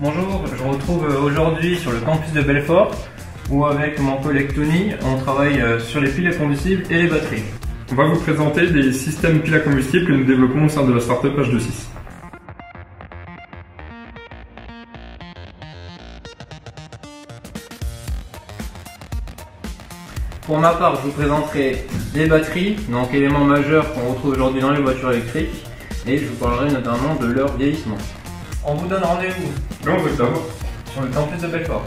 Bonjour, je retrouve aujourd'hui sur le campus de Belfort où avec mon collègue Tony, on travaille euh, sur les piles à combustible et les batteries. On va vous présenter des systèmes piles à combustible que nous développons au sein de la startup H26. Pour ma part, je vous présenterai les batteries, donc éléments majeurs qu'on retrouve aujourd'hui dans les voitures électriques, et je vous parlerai notamment de leur vieillissement. On vous donne rendez-vous Le 11 octobre sur le campus de Belfort.